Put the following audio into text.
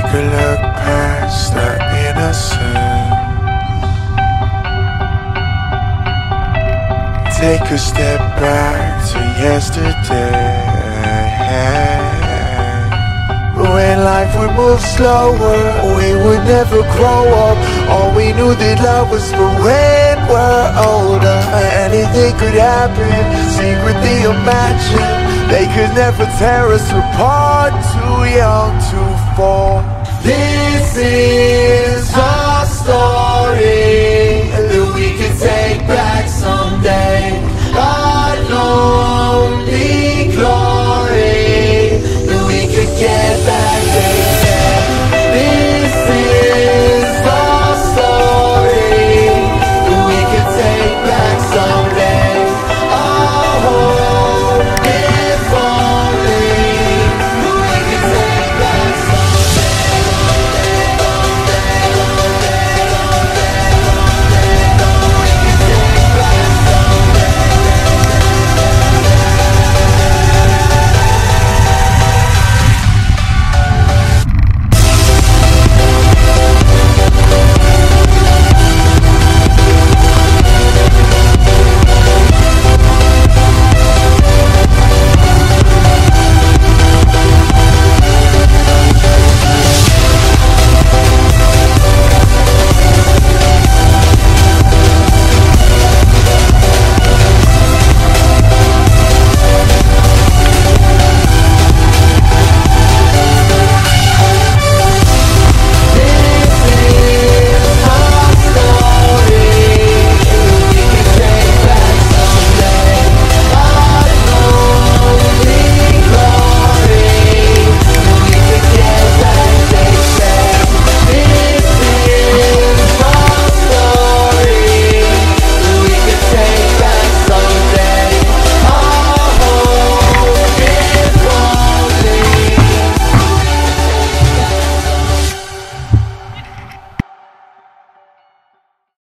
Take a look past that innocence. Take a step back to yesterday. When life would move slower We would never grow up. All we knew that love was for when we're older. Anything could happen Secretly imagine. They could never tear us apart. Too young to fall this